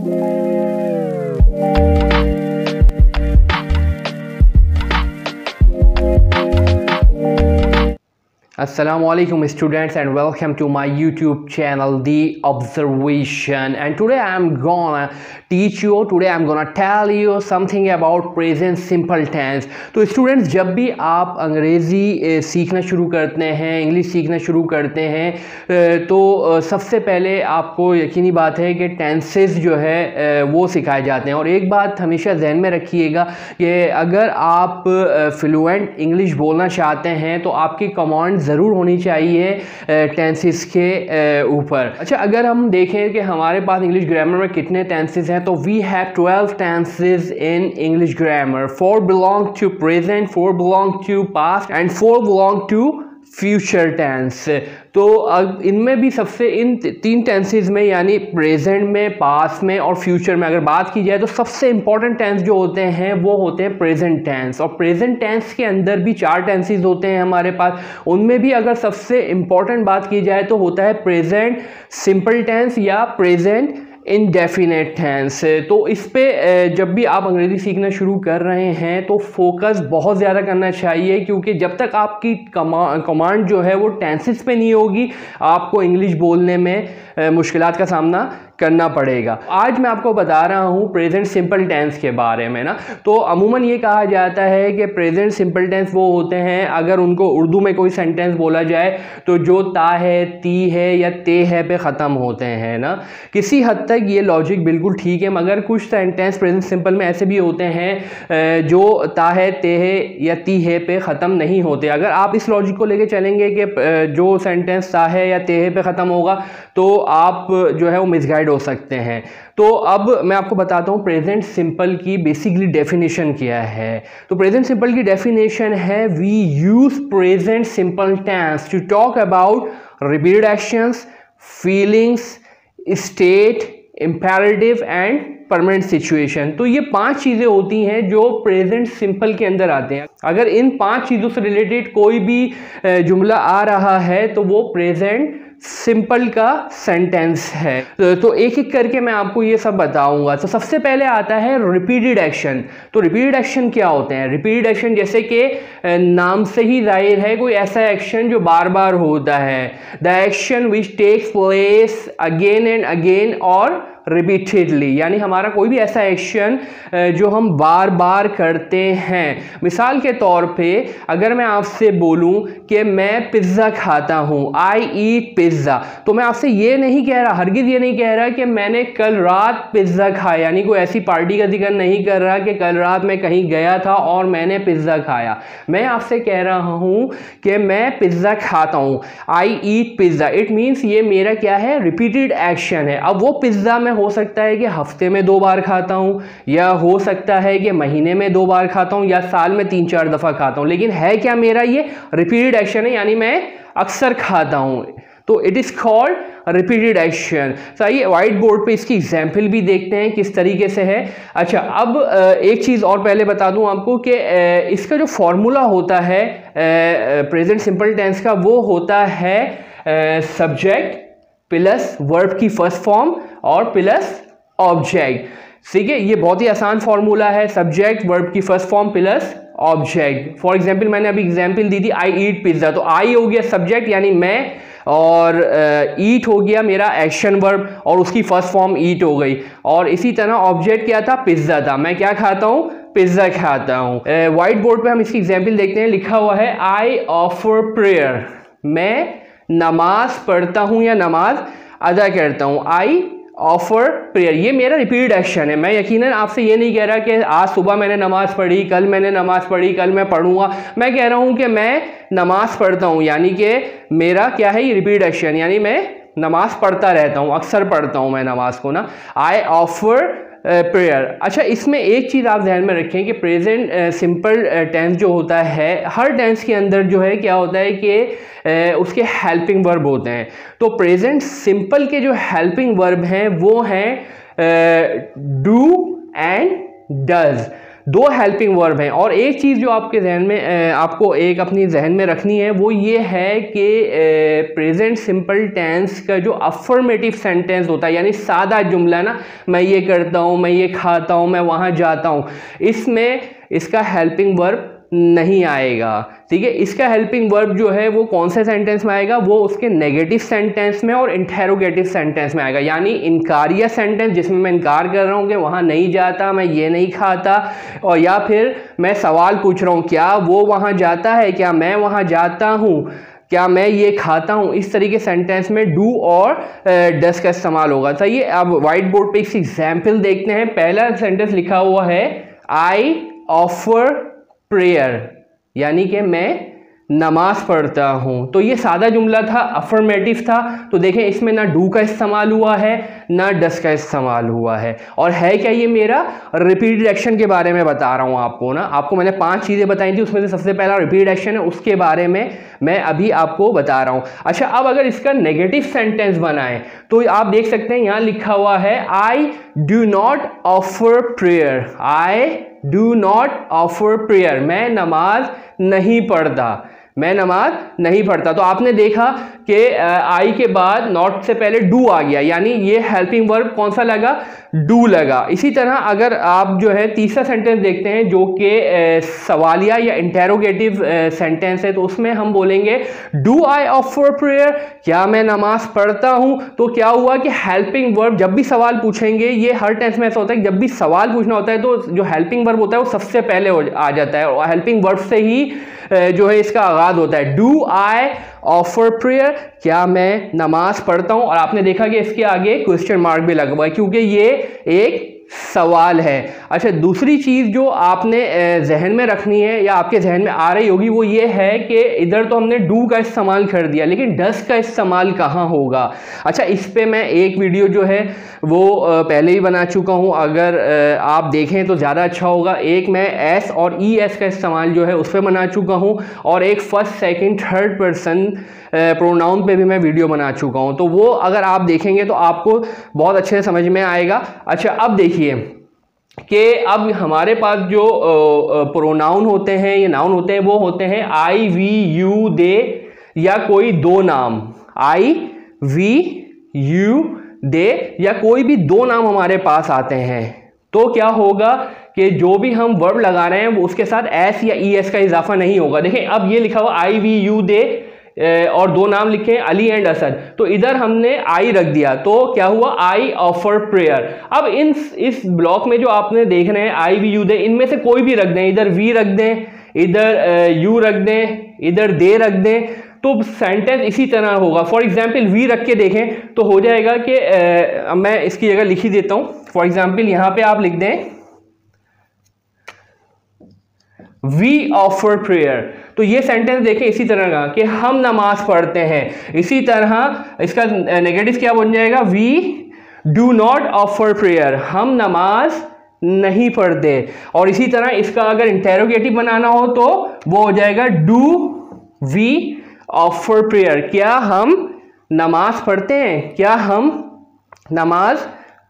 Música Assalamualaikum students and welcome to my YouTube channel The Observation and today I'm gonna teach you today I'm gonna tell you something about present simple tense तो students जब भी आप अंग्रेज़ी सीखना शुरू करते हैं English सीखना शुरू करते हैं तो सबसे पहले आपको यकीनी बात है कि टेंसेस जो है वो सिखाए जाते हैं और एक बात हमेशा जहन में रखिएगा कि अगर आप फ्लुएंट इंग्लिश बोलना चाहते हैं तो आपकी कमांड ज़रूर होनी चाहिए टेंसिस के ऊपर। अच्छा अगर हम देखें कि हमारे पास इंग्लिश ग्रामर में कितने टेंसेज हैं तो we have twelve tenses in English grammar four belong to present four belong to past and four belong to future tense तो अब इनमें भी सबसे, इन तीन टेंसेज में, यानी प्रेजेंट में पास में और फ्यूचर में अगर बात की जाए तो सबसे इंपॉर्टेंट टेंस जो होते हैं, वो होते हैं प्रेजेंट टेंस और प्रेजेंट टेंस के अंदर भी चार टेंसेज होते हैं हमारे पास. उनमें भी अगर सबसे इंपॉर्टेंट बात की जाए तो होता है प्रेजेंट सिंपल टेंस या प्रेजेंट इनडेफिनेट टेंस तो इस पर जब भी आप अंग्रेज़ी सीखना शुरू कर रहे हैं तो फोकस बहुत ज़्यादा करना चाहिए, क्योंकि जब तक आपकी कमा कमांड जो है वो टेंसेस पे नहीं होगी, आपको इंग्लिश बोलने में मुश्किल का सामना करना पड़ेगा। आज मैं आपको बता रहा हूँ प्रेजेंट सिंपल टेंस के बारे में ना। तो अमूमन ये कहा जाता है कि प्रेजेंट सिंपल टेंस वो होते हैं, अगर उनको उर्दू में कोई सेंटेंस बोला जाए तो जो ता है, ती है या ते है पे ख़त्म होते हैं ना। किसी हद तक ये लॉजिक बिल्कुल ठीक है, मगर कुछ सेंटेंस प्रेजेंट सिंपल में ऐसे भी होते हैं जो ता है, ते है या ती है पे ख़त्म नहीं होते। अगर आप इस लॉजिक को लेके चलेंगे कि जो सेंटेंस ता है या ते है पे ख़त्म होगा तो आप जो है वो मिसगाइड हो सकते हैं। तो अब मैं आपको बताता हूँ प्रेजेंट सिंपल की बेसिकली डेफिनेशन क्या है। तो प्रेजेंट सिंपल की डेफिनेशन है we use present simple tense to talk about repeated actions feelings state imperative and permanent situation तो ये पाँच चीज़ें होती हैं जो प्रेजेंट सिंपल के अंदर आते हैं। अगर इन पाँच चीज़ों से रिलेटेड कोई भी जुमला आ रहा है तो वो प्रेजेंट सिंपल का सेंटेंस है। तो एक एक करके मैं आपको ये सब बताऊँगा। तो सबसे पहले आता है रिपीटेड एक्शन तो रिपीटेड एक्शन क्या होते हैं? रिपीटेड एक्शन जैसे कि नाम से ही ज़ाहिर है कोई ऐसा एक्शन जो बार बार होता है। The action which takes place again and again और रिपीटेडली यानी हमारा कोई भी ऐसा एक्शन जो हम बार बार करते हैं। मिसाल के तौर पे अगर मैं आपसे बोलूँ कि मैं पिज़्ज़ा खाता हूँ आई ईट पिज़्ज़ा तो मैं आपसे ये नहीं कह रहा, हरगिज़ ये नहीं कह रहा कि मैंने कल रात पिज़्ज़ा खाया। यानी कोई ऐसी पार्टी का ज़िक्र नहीं कर रहा कि कल रात मैं कहीं गया था और मैंने पिज़्ज़ा खाया। मैं आपसे कह रहा हूँ कि मैं पिज़्ज़ा खाता हूँ I eat pizza it means ये मेरा क्या है? रिपीटेड एक्शन है। अब वो पिज़्ज़ा मैं हो सकता है कि हफ़्ते में दो बार खाता हूँ, या हो सकता है कि महीने में दो बार खाता हूँ, या साल में तीन चार दफ़ा खाता हूँ। लेकिन है क्या मेरा ये रिपीटेड एक्शन है? यानी मैं अक्सर खाता हूँ। तो it is called repeated action सही वाइट बोर्ड पे इसकी एग्ज़ाम्पल भी देखते हैं, किस तरीके से है। अच्छा अब एक चीज़ और पहले बता दूँ आपको कि इसका जो फॉर्मूला होता है प्रेजेंट सिंपल टेंस का, वो होता है सब्जेक्ट प्लस वर्ब की फ़र्स्ट फॉर्म और प्लस ऑब्जेक्ट ठीक है ये बहुत ही आसान फॉर्मूला है सब्जेक्ट वर्ब की first form plus object for example मैंने अभी एग्ज़ाम्पल दी थी आई ईट पिज़्ज़ा तो आई हो गया सब्जेक्ट यानी मैं और ईट uh, हो गया मेरा एक्शन वर्ब और उसकी फ़र्स्ट फॉर्म ईट हो गई. और इसी तरह ऑब्जेक्ट क्या था? पिज़्ज़ा था. मैं क्या खाता हूँ? पिज़्ज़ा खाता हूँ. वाइट बोर्ड पे हम इसकी एग्ज़ाम्पल देखते हैं. लिखा हुआ है आई ऑफ़र प्रेयर मैं नमाज़ पढ़ता हूँ या नमाज़ अदा करता हूँ. आई ऑफ़र प्रेयर ये मेरा रिपीट एक्शन है। मैं यकीनन आपसे ये नहीं कह रहा कि आज सुबह मैंने नमाज़ पढ़ी, कल मैंने नमाज़ पढ़ी, कल मैं पढ़ूँगा। मैं कह रहा हूँ कि मैं नमाज़ पढ़ता हूँ, यानी कि मेरा क्या है ये रिपीट एक्शन यानी मैं नमाज़ पढ़ता रहता हूँ, अक्सर पढ़ता हूँ मैं नमाज़ को ना। आई ऑफ़र प्रेयर अच्छा इसमें एक चीज़ आप ध्यान में रखें कि प्रेजेंट सिंपल टेंस जो होता है, हर टेंस के अंदर जो है, क्या होता है कि उसके हेल्पिंग वर्ब होते हैं। तो प्रेजेंट सिंपल के जो हेल्पिंग वर्ब हैं, वो हैं डू एंड डज दो हेल्पिंग वर्ब हैं और एक चीज़ जो आपके जहन में आपको एक अपनी जहन में रखनी है, वो ये है कि प्रेजेंट सिंपल टेंस का जो अफर्मेटिव सेंटेंस होता है, यानी सादा जुमला ना, मैं ये करता हूँ, मैं ये खाता हूँ, मैं वहाँ जाता हूँ, इसमें इसका हेल्पिंग वर्ब नहीं आएगा। ठीक है, इसका हेल्पिंग वर्ब जो है, वो कौन से सेंटेंस में आएगा? वो उसके नेगेटिव सेंटेंस में और इंटेरोगेटिव सेंटेंस में आएगा। यानी इनकारिया सेंटेंस जिसमें मैं इनकार कर रहा हूँ कि वहाँ नहीं जाता, मैं ये नहीं खाता, और या फिर मैं सवाल पूछ रहा हूँ, क्या वो वहाँ जाता है? क्या मैं वहाँ जाता हूँ? क्या मैं ये खाता हूँ? इस तरीके सेंटेंस में डू और डस का इस्तेमाल होगा। सही है अब वाइट बोर्ड पे एक एग्ज़ाम्पल देखते हैं। पहला सेंटेंस लिखा हुआ है आई ऑफ़र प्रेयर यानी कि मैं नमाज़ पढ़ता हूँ। तो ये सादा जुमला था अफर्मेटिव था। तो देखें, इसमें ना डू का इस्तेमाल हुआ है ना डस का इस्तेमाल हुआ है। और है क्या ये मेरा? रिपीटेड एक्शन के बारे में बता रहा हूँ आपको ना। आपको मैंने पाँच चीज़ें बताई थी, उसमें से सबसे पहला रिपीटेड एक्शन है, उसके बारे में मैं अभी आपको बता रहा हूँ। अच्छा अब अगर इसका नेगेटिव सेंटेंस बनाएँ तो आप देख सकते हैं, यहाँ लिखा हुआ है I do not offer prayer I do not offer prayer मैं नमाज़ नहीं पढ़ता। मैं नमाज़ नहीं पढ़ता। तो आपने देखा कि आई के बाद नॉट से पहले डू आ गया। यानी ये हेल्पिंग वर्ब कौन सा लगा? डू लगा। इसी तरह अगर आप जो है तीसरा सेंटेंस देखते हैं जो कि सवालिया या इंटेरोगेटिव सेंटेंस है तो उसमें हम बोलेंगे डू आई ऑफ़र प्रेयर क्या मैं नमाज़ पढ़ता हूँ? तो क्या हुआ कि हेल्पिंग वर्ब जब भी सवाल पूछेंगे, ये हर टेंस में ऐसा होता है जब भी सवाल पूछना होता है तो जो हेल्पिंग वर्ब होता है वो सबसे पहले आ जाता है। और हेल्पिंग वर्ब से ही जो है इसका आगाज़ होता है डू आई ऑफ़र प्रेयर क्या मैं नमाज़ पढ़ता हूँ? और आपने देखा कि इसके आगे क्वेश्चन मार्क भी लगा हुआ है, क्योंकि ये एक सवाल है। अच्छा दूसरी चीज़ जो आपने जहन में रखनी है या आपके जहन में आ रही होगी वो ये है कि इधर तो हमने डू का इस्तेमाल कर दिया, लेकिन डस का इस्तेमाल कहाँ होगा? अच्छा इस पर मैं एक वीडियो जो है वो पहले ही बना चुका हूँ। अगर आप देखें तो ज़्यादा अच्छा होगा। एक मैं एस और ई एस का इस्तेमाल जो है उस पर बना चुका हूँ और एक first, second, third person pronoun पे भी मैं वीडियो बना चुका हूँ। तो वो अगर आप देखेंगे तो आपको बहुत अच्छे से समझ में आएगा। अच्छा अब देखिए कि अब हमारे पास जो प्रोनाउन होते हैं, या नाउन होते हैं, वो होते हैं आई, वी, यू, दे, या कोई दो नाम। आई, वी, यू, दे, या कोई भी दो नाम हमारे पास आते हैं। तो क्या होगा कि जो भी हम वर्ब लगा रहे हैं, वो उसके साथ एस या ई, एस का इजाफा नहीं होगा। देखें अब ये लिखा हुआ आई, वी, यू, दे और दो नाम लिखे अली एंड असद तो इधर हमने आई रख दिया। तो क्या हुआ? आई ऑफ़र प्रेयर अब इन इस ब्लॉक में जो आपने देख रहे हैं आई वी यू दे इनमें से कोई भी रख दें। इधर वी रख दें इधर यू रख दें इधर दे रख दें। तो सेंटेंस इसी तरह होगा। फॉर एग्ज़ाम्पल वी रख के देखें तो हो जाएगा कि आ, मैं इसकी जगह लिख ही देता हूँ। फॉर एग्ज़ाम्पल यहाँ पे आप लिख दें वी ऑफ़र प्रेयर तो ये सेंटेंस देखें इसी तरह का कि हम नमाज़ पढ़ते हैं। इसी तरह इसका नेगेटिव क्या बन जाएगा? We do not offer prayer हम नमाज़ नहीं पढ़ते। और इसी तरह इसका अगर इंटेरोगेटिव बनाना हो तो वो हो जाएगा डू वी ऑफ़र प्रेयर क्या हम नमाज़ पढ़ते हैं? क्या हम नमाज़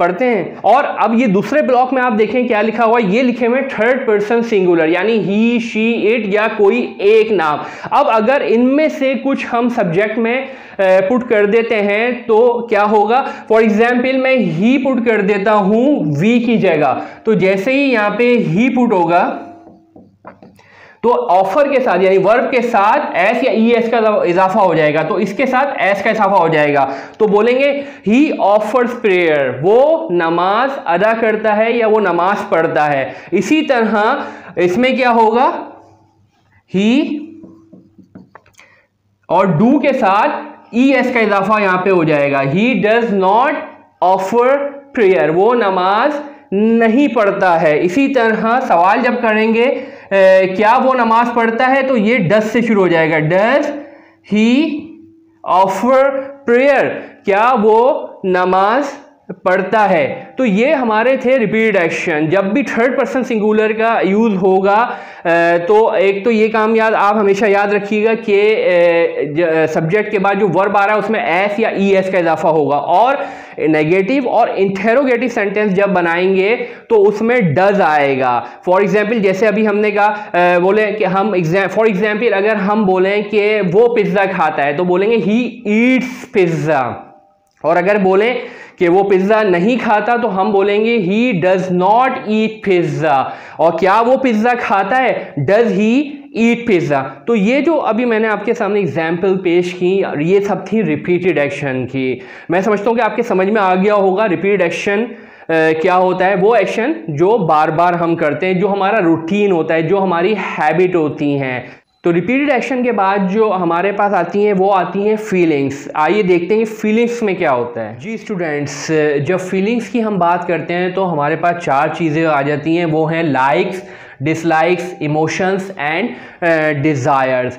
पढ़ते हैं। और अब ये दूसरे ब्लॉक में आप देखें क्या लिखा हुआ ये लिखे हुए थर्ड पर्सन सिंगुलर यानी ही शी इट या कोई एक नाम। अब अगर इनमें से कुछ हम सब्जेक्ट में पुट कर देते हैं तो क्या होगा? फॉर एग्ज़ाम्पल मैं ही पुट कर देता हूँ वी की जगह। तो जैसे ही यहाँ पे ही पुट होगा तो ऑफ़र के साथ, यानी वर्ब के साथ एस या ई एस का इजाफा हो जाएगा तो इसके साथ एस का इजाफा हो जाएगा। तो बोलेंगे ही ऑफर्स प्रेयर वो नमाज़ अदा करता है या वो नमाज़ पढ़ता है? इसी तरह इसमें क्या होगा? ही और डू के साथ ई एस का इजाफा यहाँ पे हो जाएगा। He does not offer prayer वो नमाज़ नहीं पढ़ता है। इसी तरह सवाल जब करेंगे क्या वो नमाज़ पढ़ता है? तो ये डस से शुरू हो जाएगा। डज ही ऑफ़र प्रेयर क्या वो नमाज़ पढ़ता है। तो ये हमारे थे रिपीट एक्शन जब भी थर्ड पर्सन सिंगुलर का यूज़ होगा तो एक तो ये काम याद, आप हमेशा याद रखिएगा कि सब्जेक्ट के बाद जो वर्ब आ रहा है, उसमें एस या ई एस का इजाफा होगा। और नेगेटिव और इंटेरोगेटिव सेंटेंस जब बनाएँगे तो उसमें डज आएगा। फॉर एग्ज़ाम्पल जैसे अभी हमने कहा बोले कि हम एग्ज़ाम फॉर एग्ज़ाम्पल अगर हम बोलें कि वो पिज़्ज़ा खाता है तो बोलेंगे ही ईट्स पिज़्ज़ा और अगर बोलें कि वो पिज़्ज़ा नहीं खाता तो हम बोलेंगे he does not eat pizza और क्या वो पिज़्ज़ा खाता है? डज ही ईट पिज़्ज़ा तो ये जो अभी मैंने आपके सामने एग्ज़ाम्पल पेश की ये सब थी रिपीटेड एक्शन की। मैं समझता हूँ कि आपके समझ में आ गया होगा रिपीटेड एक्शन क्या होता है? वो एक्शन जो बार बार हम करते हैं, जो हमारा रूटीन होता है, जो हमारी हैबिट होती हैं। तो रिपीटेड एक्शन के बाद जो हमारे पास आती हैं, वो आती हैं फीलिंग्स आइए देखते हैं फीलिंग्स में क्या होता है। जी स्टूडेंट्स जब फीलिंग्स की हम बात करते हैं तो हमारे पास चार चीज़ें आ जाती हैं, वो हैं likes dislikes emotions and desires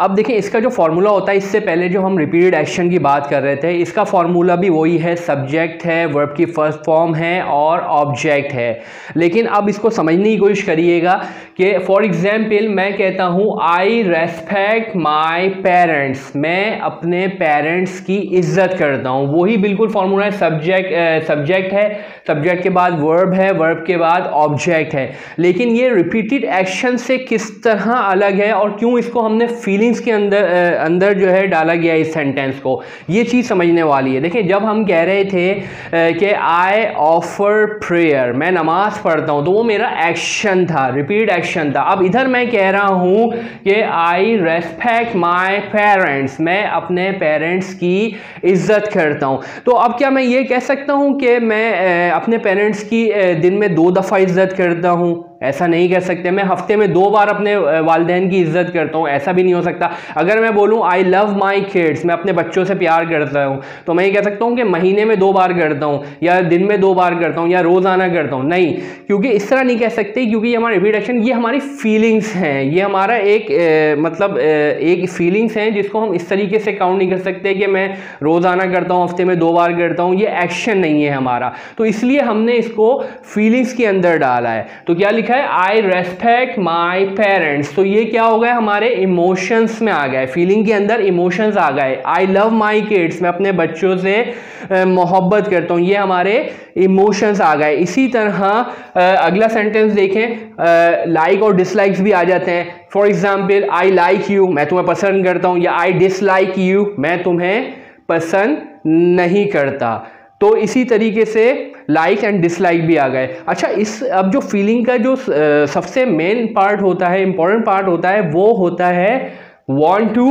अब देखिए इसका जो फार्मूला होता है, इससे पहले जो हम रिपीटेड एक्शन की बात कर रहे थे, इसका फार्मूला भी वही है सब्जेक्ट है वर्ब की फ़र्स्ट फॉर्म है और ऑब्जेक्ट है। लेकिन अब इसको समझने की कोशिश करिएगा कि फॉर एग्ज़ाम्पल मैं कहता हूँ आई रेस्पेक्ट माई पेरेंट्स मैं अपने पेरेंट्स की इज़्ज़त करता हूँ। वही बिल्कुल फार्मूला है सब्जेक्ट सब्जेक्ट है। सब्जेक्ट के बाद वर्ब है वर्ब के बाद ऑब्जेक्ट है। लेकिन ये रिपीटेड एक्शन से किस तरह अलग है और क्यों इसको हमने फीलिंग्स के अंदर अंदर जो है डाला गया इस सेंटेंस को? ये चीज़ समझने वाली है। देखिए, जब हम कह रहे थे कि आई ऑफ़र प्रेयर मैं नमाज़ पढ़ता हूँ तो वो मेरा एक्शन था रिपीट एक्शन था। अब इधर मैं कह रहा हूँ कि आई रेस्पेक्ट माई पेरेंट्स मैं अपने पेरेंट्स की इज़्ज़त करता हूँ। तो अब क्या मैं ये कह सकता हूँ कि मैं अपने पेरेंट्स की दिन में दो दफ़ा इज़्ज़त करता हूँ? ऐसा नहीं कर सकते मैं हफ़्ते में दो बार अपने वालदेन की इज़्ज़त करता हूँ ऐसा भी नहीं हो सकता। अगर मैं बोलूँ आई लव माई किड्स मैं अपने बच्चों से प्यार करता हूँ तो मैं ये कह सकता हूँ कि महीने में दो बार करता हूँ या दिन में दो बार करता हूँ या रोज़ाना करता हूँ। नहीं क्योंकि इस तरह नहीं कह सकते क्योंकि ये हमारा रिपीट ये हमारी फीलिंग्स हैं। ये हमारा एक ए, मतलब ए, एक फीलिंग्स हैं जिसको हम इस तरीके से काउंट नहीं कर सकते कि मैं रोज़ाना करता हूँ हफ़्ते में दो बार करता हूँ ये एक्शन नहीं है हमारा। तो इसलिए हमने इसको फीलिंग्स के अंदर डाला है। तो क्या लिखा है आई रेस्पेक्ट माई पेरेंट्स तो ये क्या हो गया? हमारे इमोशंस में आ गए फीलिंग के अंदर इमोशंस आ गए। आई लव माई किड्स मैं अपने बच्चों से मोहब्बत करता हूँ। ये हमारे इमोशंस आ गए। इसी तरह अगला सेंटेंस देखें। लाइक और डिसलाइक्स भी आ जाते हैं। For example I like you मैं तुम्हें पसंद करता हूँ। या आई डिसलाइक यू मैं तुम्हें पसंद नहीं करता। तो इसी तरीके से लाइक एंड डिसलाइक भी आ गए। अच्छा इस, अब जो फीलिंग का जो सबसे मेन पार्ट होता है इंपॉर्टेंट पार्ट होता है, वो होता है वॉन्ट टू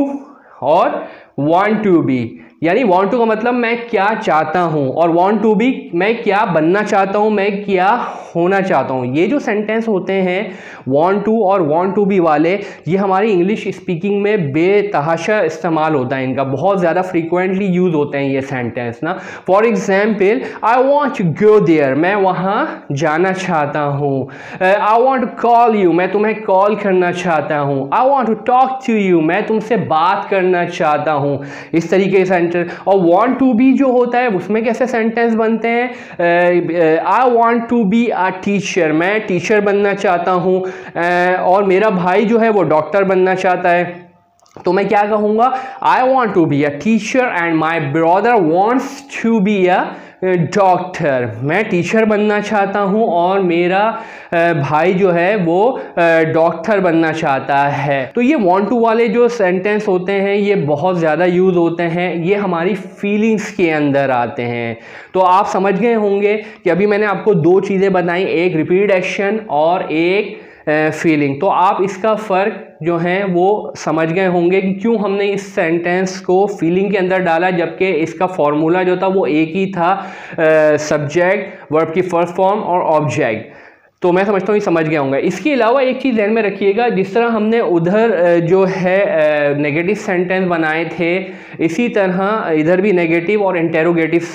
और वॉन्ट टू बी यानी वॉन्ट टू का मतलब मैं क्या चाहता हूँ और वॉन्ट टू बी मैं क्या बनना चाहता हूँ, मैं क्या होना चाहता हूँ। ये जो सेंटेंस होते हैं वॉन्ट टू और वॉन्ट टू बी वाले, ये हमारी इंग्लिश स्पीकिंग में बेतहाशा इस्तेमाल होता है इनका। बहुत ज़्यादा फ्रीक्वेंटली यूज़ होते हैं ये सेंटेंस ना? For example I want go there मैं वहाँ जाना चाहता हूँ। आई वॉन्ट कॉल यू मैं तुम्हें कॉल करना चाहता हूँ। I want to talk to you मैं तुमसे बात करना चाहता हूँ। इस तरीके से सेंटेंस और वॉन्ट टू बी जो होता है, उसमें कैसे सेंटेंस बनते हैं? I want to be a teacher मैं टीचर बनना चाहता हूँ और मेरा भाई जो है वो डॉक्टर बनना चाहता है। तो मैं क्या कहूँगा? I want to be a teacher and my brother wants to be a doctor मैं टीचर बनना चाहता हूँ और मेरा भाई जो है वो डॉक्टर बनना चाहता है। तो ये वॉन्ट टू वाले जो सेंटेंस होते हैं, ये बहुत ज़्यादा यूज़ होते हैं। ये हमारी फीलिंग्स के अंदर आते हैं। तो आप समझ गए होंगे कि अभी मैंने आपको दो चीज़ें बताई, एक रिपीट एक्शन और एक फीलिंग तो आप इसका फ़र्क जो है, वो समझ गए होंगे कि क्यों हमने इस सेंटेंस को फीलिंग के अंदर डाला, जबकि इसका फॉर्मूला जो था, वो एक ही था सब्जेक्ट वर्ब की फ़र्स्ट फॉर्म और ऑब्जेक्ट तो मैं समझता हूँ ये समझ गया होंगे। इसके अलावा एक चीज़ ध्यान में रखिएगा, जिस तरह हमने उधर जो है नेगेटिव सेंटेंस बनाए थे, इसी तरह इधर भी नेगेटिव और इंटेरोगेटिव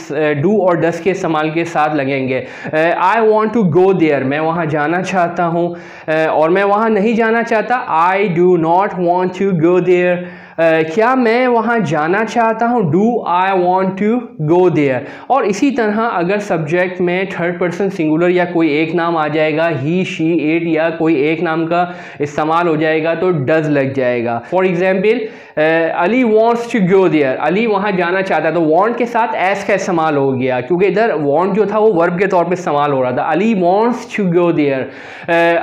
डू और डस के इस्तेमाल के साथ लगेंगे। I want to go there मैं वहाँ जाना चाहता हूँ और मैं वहाँ नहीं जाना चाहता I do not want to go there क्या मैं वहाँ जाना चाहता हूँ? Do I want to go there और इसी तरह अगर सब्जेक्ट में थर्ड पर्सन सिंगुलर या कोई एक नाम आ जाएगा ही शी इट या कोई एक नाम का इस्तेमाल हो जाएगा तो डज लग जाएगा। For example Ali wants to go there Ali वहाँ जाना चाहता है तो वॉन्ट के साथ एस का इस्तेमाल हो गया। क्योंकि इधर वॉन्ट जो था, वो वर्ब के तौर पर इस्तेमाल हो रहा था। Ali wants to go there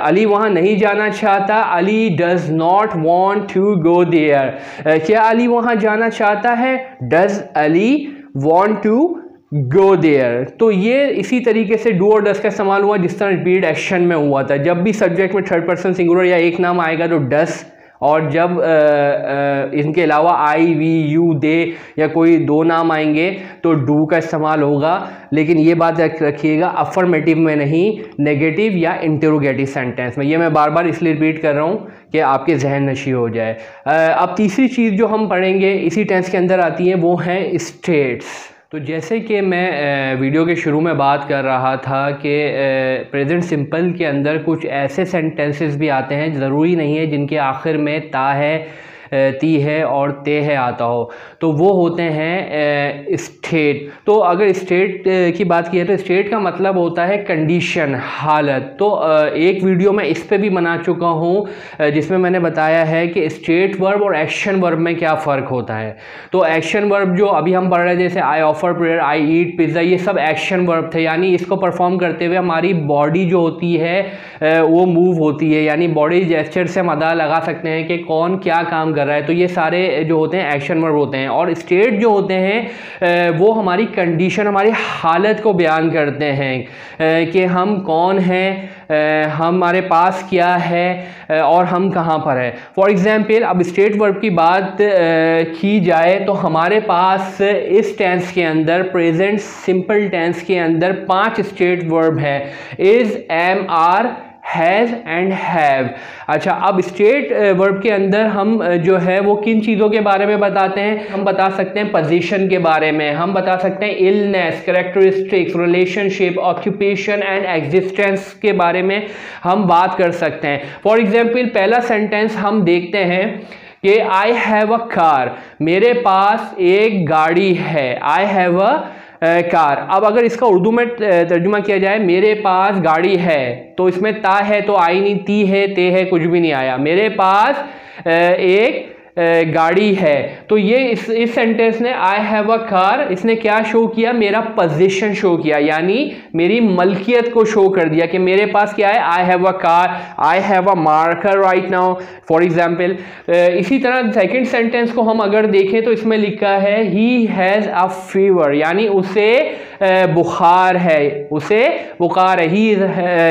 Ali वहाँ नहीं जाना चाहता। Ali does not want to go there क्या अली वहाँ जाना चाहता है? Does Ali want to go there तो ये इसी तरीके से डू और डस का इस्तेमाल हुआ, जिस तरह रिपीट एक्शन में हुआ था। जब भी सब्जेक्ट में थर्ड पर्सन सिंगुलर या एक नाम आएगा तो डस और जब आ, आ, इनके अलावा आई वी यू दे या कोई दो नाम आएँगे तो डू का इस्तेमाल होगा। लेकिन ये बात रखिएगा अफर्मेटिव में नहीं नेगेटिव या इंटरोगेटिव सेंटेंस में। ये मैं बार बार इसलिए रिपीट कर रहा हूँ कि आपके जहन नशी हो जाए। आ, अब तीसरी चीज़ जो हम पढ़ेंगे इसी टेंस के अंदर आती है वो हैं स्टेट्स तो जैसे कि मैं वीडियो के शुरू में बात कर रहा था कि प्रेजेंट सिंपल के अंदर कुछ ऐसे सेंटेंसेस भी आते हैं, ज़रूरी नहीं है जिनके आखिर में ता है ती है और ते है आता हो तो वो होते हैं स्टेट। तो अगर स्टेट की बात की जाए तो स्टेट का मतलब होता है कंडीशन, हालत। तो एक वीडियो मैं इस पर भी बना चुका हूँ जिसमें मैंने बताया है कि स्टेट वर्ब और एक्शन वर्ब में क्या फ़र्क होता है। तो एक्शन वर्ब जो अभी हम पढ़ रहे हैं, जैसे I offer prayer, I eat pizza, ये सब एक्शन वर्ब थे। यानी इसको परफॉर्म करते हुए हमारी बॉडी जो होती है वो मूव होती है। यानी बॉडी जेस्चर से हम अदा लगा सकते हैं कि कौन क्या काम कर रहा है तो ये सारे जो होते हैं एक्शन वर्ब होते हैं। और स्टेट जो होते हैं वो हमारी कंडीशन हमारी हालत को बयान करते हैं कि हम कौन हैं हमारे पास क्या है और हम कहाँ पर है। फॉर एग्ज़ाम्पल अब स्टेट वर्ब की बात की जाए तो हमारे पास इस टेंस के अंदर प्रेजेंट सिंपल टेंस के अंदर पाँच स्टेट वर्ब है। Is am are has and have अच्छा अब स्टेट वर्ब uh, के अंदर हम uh, जो है वो किन चीज़ों के बारे में बताते हैं? हम बता सकते हैं पोजीशन के बारे में। हम बता सकते हैं illness characteristics relationship occupation and existence के बारे में हम बात कर सकते हैं। फॉर एग्ज़ाम्पल पहला सेंटेंस हम देखते हैं कि आई हैव अ कार मेरे पास एक गाड़ी है। I have a car. अब अगर इसका उर्दू में तर्जुमा किया जाए, मेरे पास गाड़ी है तो इसमें ता है तो आई नहीं, ती है, ते है, कुछ भी नहीं आया। मेरे पास एक गाड़ी है। तो ये इस इस सेंटेंस ने आई हैव अ कार इसने क्या शो किया? मेरा पोजीशन शो किया। यानी मेरी मलकियत को शो कर दिया कि मेरे पास क्या है? I have a car I have a marker right now for example इसी तरह सेकंड सेंटेंस को हम अगर देखें तो इसमें लिखा है ही हैज़ अ फीवर यानी उसे बुखार है, उसे बुखार है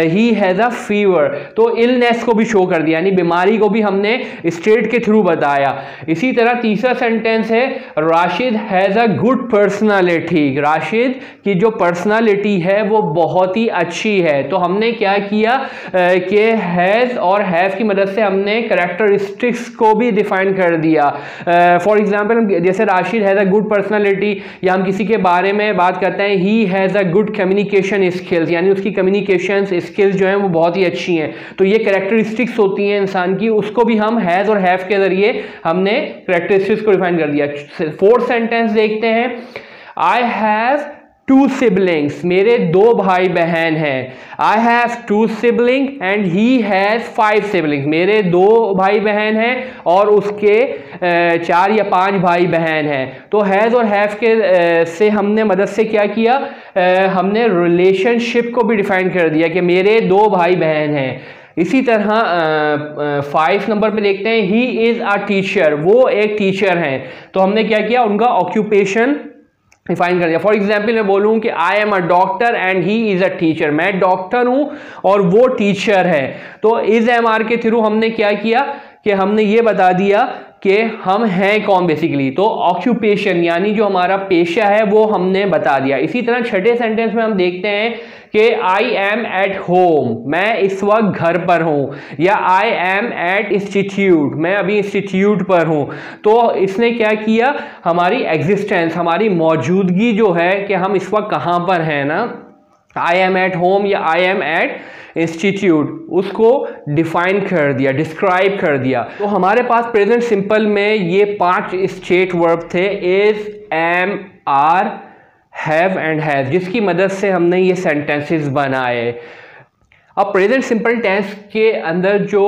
ही हैज़ अ फीवर तो इलनेस को भी शो कर दिया, यानी बीमारी को भी हमने स्टेट के थ्रू बताया. इसी तरह तीसरा सेंटेंस है Rashid has a good personality Rashid की जो पर्सनालिटी है, वो बहुत ही अच्छी है. तो हमने क्या किया कि हैज़ और हैव की मदद से हमने करेक्टरिस्टिक्स को भी डिफाइन कर दिया. फॉर एग्ज़ाम्पल जैसे Rashid has a good personality या हम किसी के बारे में बात करते हैं he has a good communication skills यानी उसकी कम्युनिकेशन स्किल्स जो हैं वो बहुत ही अच्छी हैं। तो ये करेक्टरिस्टिक्स होती हैं इंसान की, उसको भी हम हैज़ और हैव के ज़रिए हमने करेक्टरिस्टिक्स को डिफाइन कर दिया। फोर्थ सेंटेंस देखते हैं। आई हैव टू सिबलिंग्स मेरे दो भाई बहन हैं। I have two sibling and he has five siblings मेरे दो भाई बहन हैं और उसके चार या पाँच भाई बहन हैं। तो हैज़ और हैव के से हमने मदद से क्या किया? हमने रिलेशनशिप को भी डिफाइन कर दिया कि मेरे दो भाई बहन हैं। इसी तरह फाइव नंबर पे देखते हैं। ही इज़ अ टीचर वो एक टीचर हैं। तो हमने क्या किया? उनका ऑक्यूपेशन डिफाइन कर दिया। फॉर एग्ज़ाम्पल मैं बोलूँ कि I am a doctor and he is a teacher मैं डॉक्टर हूँ और वो टीचर है। तो इज़ एम आर के थ्रू हमने क्या किया? कि हमने ये बता दिया कि हम हैं कौन बेसिकली तो ऑक्यूपेशन यानी जो हमारा पेशा है, वो हमने बता दिया। इसी तरह छठे सेंटेंस में हम देखते हैं कि आई एम एट होम मैं इस वक्त घर पर हूँ, या आई एम एट इंस्टीट्यूट मैं अभी इंस्टीट्यूट पर हूँ। तो इसने क्या किया? हमारी एग्जिस्टेंस हमारी मौजूदगी जो है कि हम इस वक्त कहाँ पर हैं ना? आई एम एट होम या आई एम एट इंस्टीट्यूट उसको डिफाइन कर दिया डिस्क्राइब कर दिया। तो हमारे पास प्रेजेंट सिंपल में ये पाँच स्टेट वर्ब थे is am are have and has जिसकी मदद से हमने ये सेंटेंसेस बनाए। अब प्रेजेंट सिंपल टेंस के अंदर जो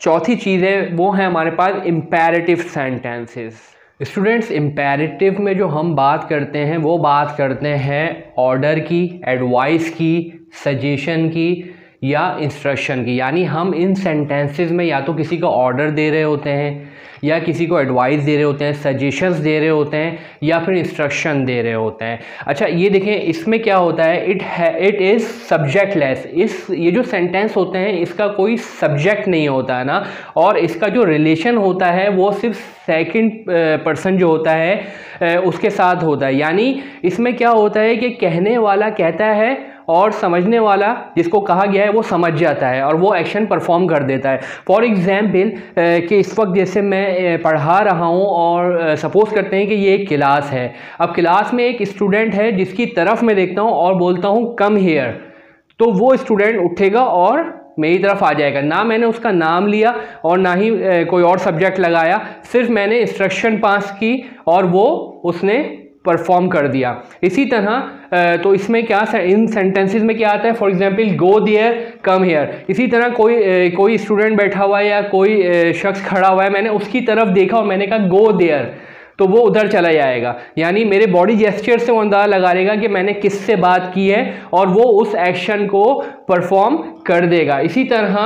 चौथी चीज़ है, वो है हमारे पास इम्पेरेटिव सेंटेंसेस स्टूडेंट्स इम्पेरेटिव में जो हम बात करते हैं, वो बात करते हैं ऑर्डर की एडवाइस की सजेशन की या इंस्ट्रक्शन की। यानी हम इन सेंटेंसेस में या तो किसी को ऑर्डर दे रहे होते हैं या किसी को एडवाइस दे रहे होते हैं सजेशंस दे रहे होते हैं, या फिर इंस्ट्रक्शन दे रहे होते हैं। अच्छा ये देखें, इसमें क्या होता है? इट है इट इज़ सब्जेक्ट लेस इस, ये जो सेंटेंस होते हैं, इसका कोई सब्जेक्ट नहीं होता है ना? और इसका जो रिलेशन होता है, वो सिर्फ़ सेकंड पर्सन जो होता है उसके साथ होता है। यानी इसमें क्या होता है कि कहने वाला कहता है और समझने वाला जिसको कहा गया है, वो समझ जाता है और वो एक्शन परफॉर्म कर देता है। फॉर एग्ज़ाम्पल कि इस वक्त जैसे मैं पढ़ा रहा हूँ और सपोज़ करते हैं कि ये एक क्लास है। अब क्लास में एक स्टूडेंट है जिसकी तरफ़ मैं देखता हूँ और बोलता हूँ कम हेयर तो वो स्टूडेंट उठेगा और मेरी तरफ़ आ जाएगा। ना मैंने उसका नाम लिया और ना ही कोई और सब्जेक्ट लगाया, सिर्फ़ मैंने इंस्ट्रक्शन पास की और वो उसने परफॉर्म कर दिया। इसी तरह तो इसमें क्या इन सेंटेंसेस में क्या आता है? For example go there come here इसी तरह कोई कोई स्टूडेंट बैठा हुआ है या कोई शख्स खड़ा हुआ है, मैंने उसकी तरफ़ देखा और मैंने कहा गो देयर तो वो उधर चला जाएगा। यानी मेरे बॉडी जेस्चर से वो अंदाज़ा लगा लेगा कि मैंने किससे बात की है और वो उस एक्शन को परफॉर्म कर देगा। इसी तरह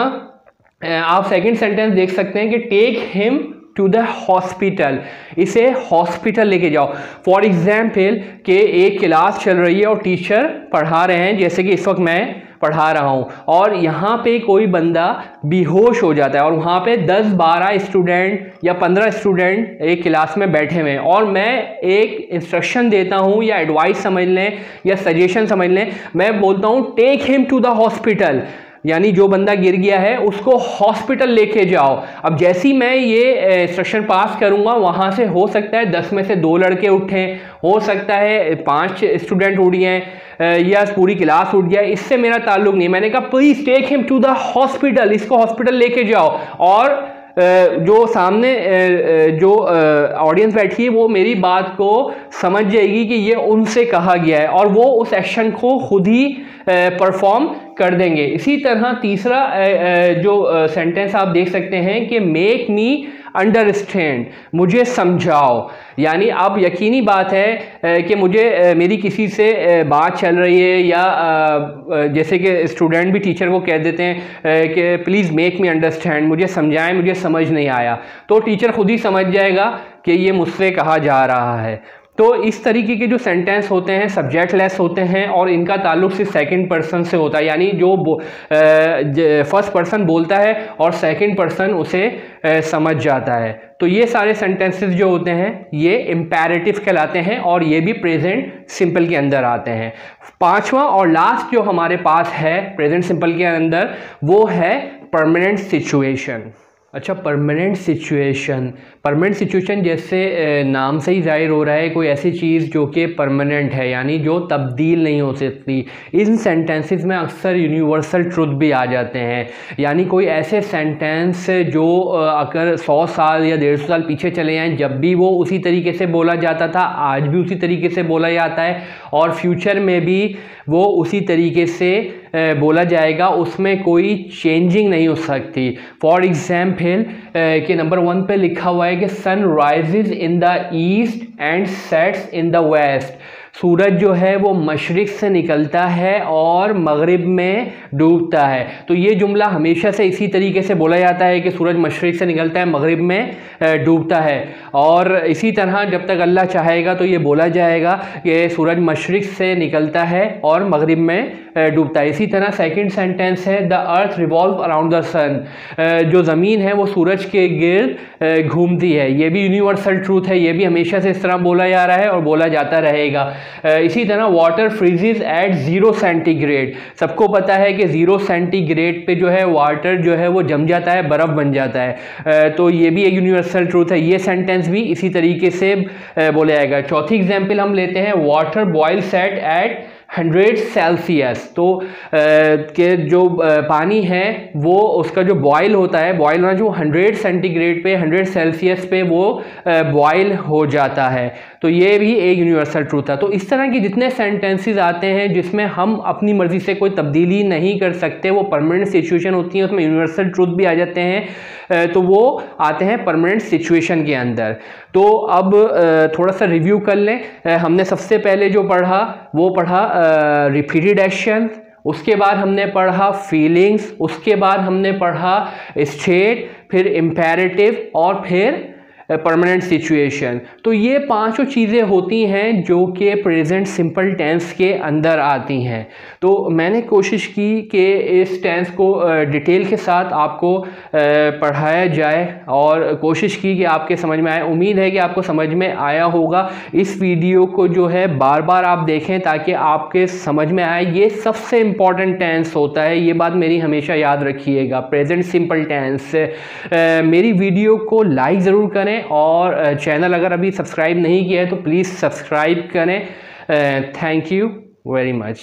आप सेकंड सेंटेंस देख सकते हैं कि take him to the hospital इसे हॉस्पिटल लेके जाओ। फॉर एग्ज़ाम्पल के एक क्लास चल रही है और टीचर पढ़ा रहे हैं, जैसे कि इस वक्त मैं पढ़ा रहा हूँ। और यहाँ पे कोई बंदा बेहोश हो जाता है और वहाँ पे 10-12 स्टूडेंट या 15 स्टूडेंट एक क्लास में बैठे हुए हैं। और मैं एक इंस्ट्रक्शन देता हूँ या एडवाइस समझ लें या सजेशन समझ लें, मैं बोलता हूँ take him to the hospital यानी जो बंदा गिर गया है, उसको हॉस्पिटल लेके जाओ। अब जैसी मैं ये इंस्ट्रक्शन पास करूँगा, वहाँ से हो सकता है दस में से दो लड़के उठे, हो सकता है पाँच स्टूडेंट उठ गए या पूरी क्लास उठ गया इससे मेरा ताल्लुक नहीं। मैंने कहा please take him to the hospital इसको हॉस्पिटल लेके जाओ। और जो सामने जो ऑडियंस बैठी है, वो मेरी बात को समझ जाएगी कि ये उनसे कहा गया है और वो उस एक्शन को खुद ही परफॉर्म कर देंगे। इसी तरह तीसरा जो सेंटेंस आप देख सकते हैं कि मेक मी अंडरस्टैंड, मुझे समझाओ। यानी अब यकीनी बात है कि मुझे मेरी किसी से बात चल रही है या जैसे कि स्टूडेंट भी टीचर को कह देते हैं कि प्लीज़ मेक मी अंडरस्टैंड, मुझे समझाएँ, मुझे समझ नहीं आया। तो टीचर खुद ही समझ जाएगा कि ये मुझसे कहा जा रहा है। तो इस तरीके के जो सेंटेंस होते हैं सब्जेक्ट लेस होते हैं और इनका ताल्लुक सिर्फ़ सेकंड पर्सन से होता है। यानी जो फ़र्स्ट पर्सन बोलता है और सेकंड पर्सन उसे आ, समझ जाता है। तो ये सारे सेंटेंसेस जो होते हैं ये इम्पेरेटिव कहलाते हैं और ये भी प्रेजेंट सिंपल के अंदर आते हैं। पांचवा और लास्ट जो हमारे पास है प्रेजेंट सिंपल के अंदर वो है परमानेंट सिचुएशन अच्छा परमानेंट सिचुएशन परमानेंट सिचुएशन जैसे नाम से ही ज़ाहिर हो रहा है कोई ऐसी चीज़ जो कि परमानेंट है, यानी जो तब्दील नहीं हो सकती। इन सेंटेंसेस में अक्सर यूनिवर्सल ट्रुथ भी आ जाते हैं। यानी कोई ऐसे सेंटेंस जो अगर सौ साल या डेढ़ सौ साल पीछे चले जाएँ, जब भी वो उसी तरीके से बोला जाता था, आज भी उसी तरीके से बोला जाता है, और फ्यूचर में भी वो उसी तरीके से बोला जाएगा, उसमें कोई चेंजिंग नहीं हो सकती। फॉर एग्ज़ाम्पल के नंबर वन पे लिखा हुआ है कि sun rises in the east and sets in the west सूरज जो है वो मशरक़ से निकलता है और मगरिब में डूबता है। तो ये जुमला हमेशा से इसी तरीके से बोला जाता है कि सूरज मशरक़ से निकलता है, मगरिब में डूबता है। और इसी तरह जब तक अल्लाह चाहेगा तो ये बोला जाएगा कि सूरज मशरक़ से निकलता है और मगरिब में डूबता है। इसी तरह सेकंड सेंटेंस है the earth revolve around the sun जो ज़मीन है वो सूरज के गिर्द घूमती है। ये भी यूनिवर्सल ट्रूथ है, ये भी हमेशा से इस तरह बोला जा रहा है और बोला जाता रहेगा। इसी तरह water freezes at zero centigrade सबको पता है कि ज़ीरो सेंटीग्रेड पे जो है वाटर जो है वो जम जाता है, बर्फ़ बन जाता है। तो ये भी एक यूनिवर्सल ट्रूथ है। ये सेंटेंस भी इसी तरीके से बोला जाएगा। चौथी एग्ज़ाम्पल हम लेते हैं water boil set at hundred Celsius. तो आ, के जो पानी है वो उसका जो बॉयल होता है बॉयल होना जो हंड्रेड सेंटीग्रेड पे हंड्रेड सेल्सियस पे वो बॉयल हो जाता है। तो ये भी एक यूनिवर्सल ट्रूथ है। तो इस तरह के जितने सेंटेंसेस आते हैं जिसमें हम अपनी मर्ज़ी से कोई तब्दीली नहीं कर सकते वो परमानेंट सिचुएशन होती है उसमें यूनिवर्सल ट्रूथ भी आ जाते हैं तो वो आते हैं परमानेंट सिचुएशन के अंदर। तो अब थोड़ा सा रिव्यू कर लें। हमने सबसे पहले जो पढ़ा वो पढ़ा रिपीटेड एक्शन उसके बाद हमने पढ़ा फीलिंग्स उसके बाद हमने पढ़ा स्टेट फिर इम्पेरेटिव और फिर परमानेंट सिचुएशन तो ये पाँचों चीज़ें होती हैं जो कि प्रेजेंट सिंपल टेंस के अंदर आती हैं। तो मैंने कोशिश की कि इस टेंस को डिटेल के साथ आपको पढ़ाया जाए और कोशिश की कि आपके समझ में आए। उम्मीद है कि आपको समझ में आया होगा। इस वीडियो को जो है बार बार आप देखें ताकि आपके समझ में आए। ये सबसे इंपॉर्टेंट टेंस होता है। ये बात मेरी हमेशा याद रखिएगा। प्रेजेंट सिंपल टेंस मेरी वीडियो को लाइक ज़रूर करें। करें और चैनल अगर अभी सब्सक्राइब नहीं किया है तो प्लीज़ सब्सक्राइब करें। Thank you very much.